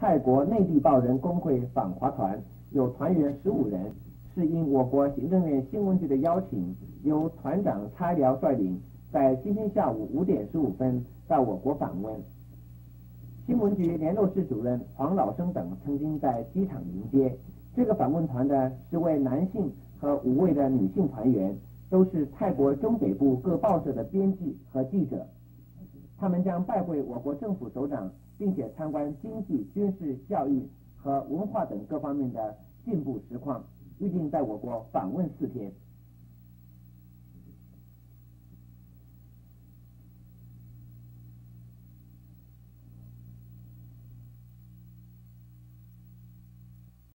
泰国内地报人工会访华团有团员十五人，是应我国行政院新闻局的邀请，由团长差辽率领，在今天下午五点十五分到我国访问。新闻局联络室主任黄老生等曾经在机场迎接。这个访问团的十位男性和五位的女性团员，都是泰国中北部各报社的编辑和记者。他们将拜会我国政府首长，并且参观经济、军事、教育和文化等各方面的进步实况。预定在我国访问四天。